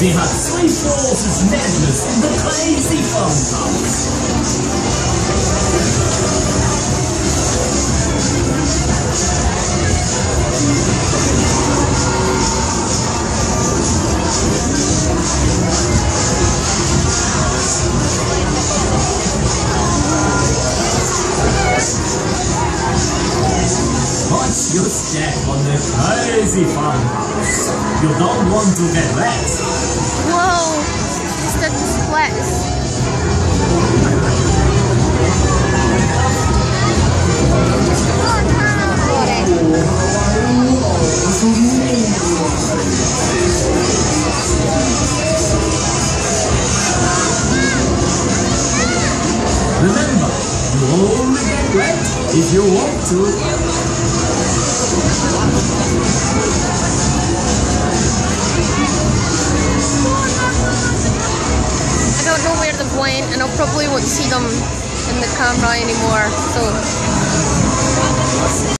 We have three floors of madness in the crazy fun house. Watch your step on the crazy fun house. You don't want to get wet. Whoa! To splash. Remember, you only get wet if you want to. Don't know where they're going, and I probably won't see them in the camera anymore. So